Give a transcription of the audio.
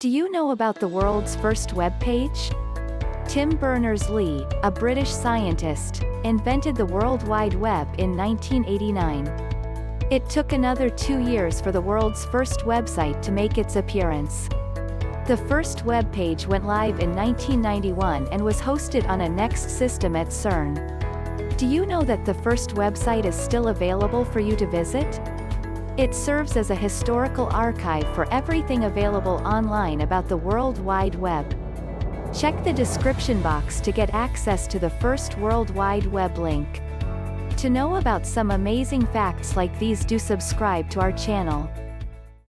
Do you know about the world's first web page? Tim Berners-Lee, a British scientist, invented the World Wide Web in 1989. It took another two years for the world's first website to make its appearance. The first web page went live in 1991 and was hosted on a Next system at CERN. Do you know that the first website is still available for you to visit? It serves as a historical archive for everything available online about the World Wide Web. Check the description box to get access to the first World Wide Web link. To know about some amazing facts like these do subscribe to our channel.